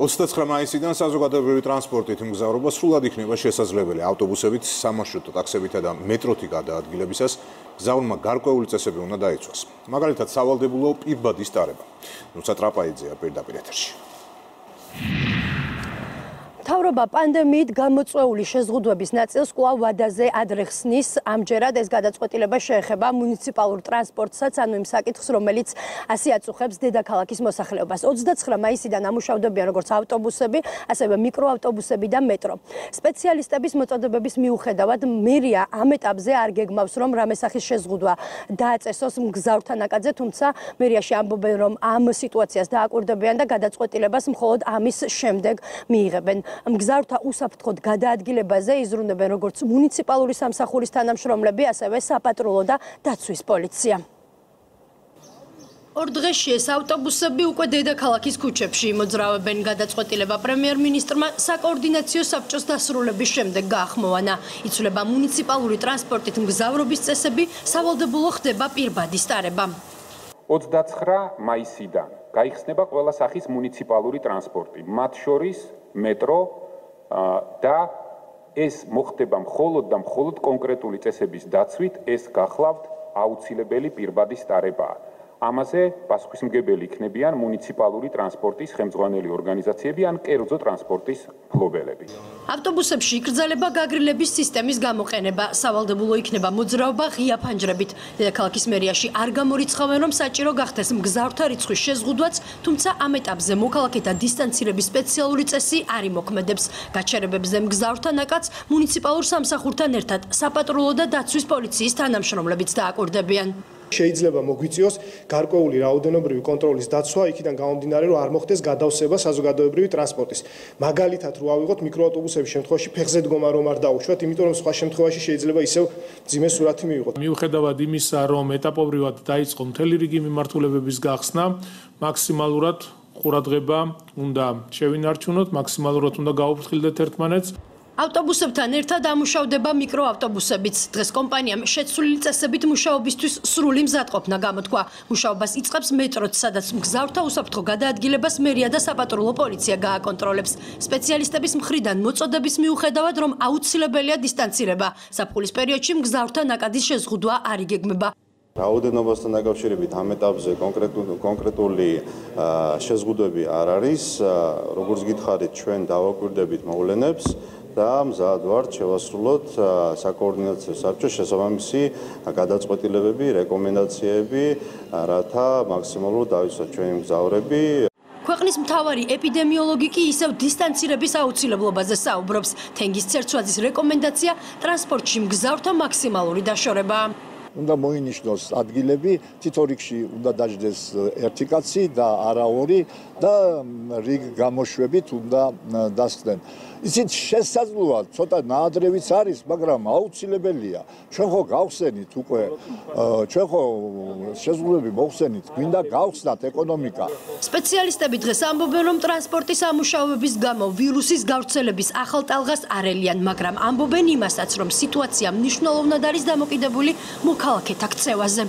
29 მაისიდან საზოგადოებრივი ტრანსპორტით მგზავრობა სრულად იქნება შესაძლებელი. ავტობუსებით, სამარშრუტო ტაქსებითა და მეტროთი გადაადგილებისას გზავრმა გარკვეული წესები უნდა დაიცვას. მაგალითად, სავალდებულო პირბადის ტარება. ნუცა ტრაპაიძეა პირდაპირ ეთერში. მთავრობა პანდემიით გამოწვეული შეზღუდვების ნაწილს კვლავ ვადაზე ადრეხსნის. ამჯერად ეს გადაწყვეტილება შეეხება მუნიციპალურ ტრანსპორტსაც, ანუ იმ საკითხს, რომელიც ასე აწუხებს დედაქალაქის მოსახლეობას. 29 მაისიდან ამუშავდებიან როგორც ავტობუსები, ასევე მიკროავტობუსები და მეტრო. სპეციალისტების მოწოდებების მიუხედავად, მერია ამ ეტაპზე არ გეგმავს, რომ რამესახის შეზღუდვა დააწესოს მგზავრთა ნაკადზე, თუმცა მერიაში ამბობენ, რომ ამ სიტუაციას დააკვირდებიან და გადაწყვეტილებას მხოლოდ ამის შემდეგ მიიღებენ. მგზავრთა უსაფრთხოდ გადაადგილებაზე იზრუნებენ როგორც მუნიციპალური სამსახურის თანამშრომლები, ასევე საპატრულო და დაცვის პოლიცია. ორ დღეში ეს ავტობუსები უკვე დედაქალაქის ქუჩებში მოძრავებენ გადაწყვეტილება პრემიერ-მინისტრმა საკოორდინაციო საბჭოს დასრულების შემდეგ გაახმოვანა. იცვლება მუნიციპალური ტრანსპორტით მგზავრობის წესები, სავალდებულო ხდება პირბადის ტარება. 29 მაისიდან გაიხსნება ყველა სახის მუნიციპალური ტრანსპორტი, მათ შორის მეტრო და ეს მოხდება მხოლოდ და მხოლოდ კონკრეტული წესების დაცვით, ეს გახლავთ აუცილებელი პირბადის ტარებაა. ამაზე პასუხისმგებელი იქნებიან მუნიციპალური ტრანსპორტის ხელმძღვანელი ორგანიზაციები ან კერძო ტრანსპორტის ფლობელები. ავტობუსებში იკრძალება გაგრილების სისტემის გამოყენება. სავალდებულო იქნება მოძრაობა ღია ფანჯრებით. დედაქალაქის მერიაში არ გამორიცხავენ, რომ საჭირო გახდეს მგზავრთა რიცხვის შეზღუდვაც, თუმცა ამ ეტაპზე მოქალაქეთა დისტანცირების სპეციალური წესი არ იმოქმედებს. გაჩერებებზე მგზავრთა ნაკადს მუნიციპალურ სამსახურთან ერთად საპატრულო და დაცვის პოლიციის თანამშრომლებიც დააკვირდებიან. შეიძლება მოგვიწიოს გარკვეული რაოდენობრივი კონტროლის დაცვა იქიდან გამომდინარე რომ არ მოხდეს გადავსება საზოგადოებრივი ტრანსპორტის. მაგალითად რო ავიღოთ მიკროავტობუსების შემთხვევაში ფეხზე დგომა რომ არ დაუშვათ იმიტომ რომ სხვა შემთხვევაში შეიძლება ისევ ძიმე სურათი მივიღოთ. მიუხედავად იმისა რომ ეტაპობრივად დაიწყო მთელი რიგი მიმართულებების გახსნა მაქსიმალურად ყურადღება უნდა შევინარჩუნოთ მაქსიმალურად უნდა გაუფრთხილდეთ ერთმანეთს ავტობუსებთან ერთად ამუშავდება მიკროავტობუსებიც. დღეს კომპანიამ შეცვლილი წესებით მუშაობისთვის სრული მზადყოფნა გამოთქვა. მუშაობას იწყებს მეტროც, სადაც მგზავრთა უსაფრთხო გადაადგილებას მერია და საპატრულო პოლიცია გააკონტროლებს. სპეციალისტების მხრიდან მოწოდების მიუხედავად, რომ აუცილებელია დისტანცირება, საფხულის პერიოდში მგზავრთა ნაკადის შეზღუდვა არ იგეგმება. რაოდენობასთან დაკავშირებით ამ ეტაპზე კონკრეტული შეზღუდვები არ არის. როგორც გითხარით, ჩვენ დავაკვირდებით მოვლენებს. და მზად ვართ შევასრულოთ საკოორდინაციო საბჭოს შესაბამისი გადაწყვეტილებები, რეკომენდაციები, რათა მაქსიმალურად დავიცვათ ჩვენი მგზავრები. ქვეყნის მთავარი ეპიდემიოლოგი კი ისევ დისტანცირების აუცილებლობაზე საუბრობს. თენგის ცერცვაძის რეკომენდაცია ტრანსპორტში მგზავრთა მაქსიმალური დაშორებაა. უნდა მოინიშნოს ადგილები, თითო რიგში უნდა დაждდეს ერთი კაცი და არა ორი და რიგ გამოშვებით უნდა დასხდნენ. ისიც შესაძლოა ცოტა ნაადრევიც არის, მაგრამ აუცილებელია. ჩვენ ხო გავხსენით უკვე ჩვენ ხო შეზღუდვები მოხსენით, გვინდა გავხსნათ ეკონომიკა. სპეციალისტები დღეს ამბობენ, რომ ტრანსპორტის ამუშავების გამო ვირუსის გავრცელების ახალ ტალღას არელიან, მაგრამ ამბობენ იმასაც, რომ სიტუაცია მნიშვნელოვნად არის დამოკიდებული მოქალაქეთა ქცევაზე.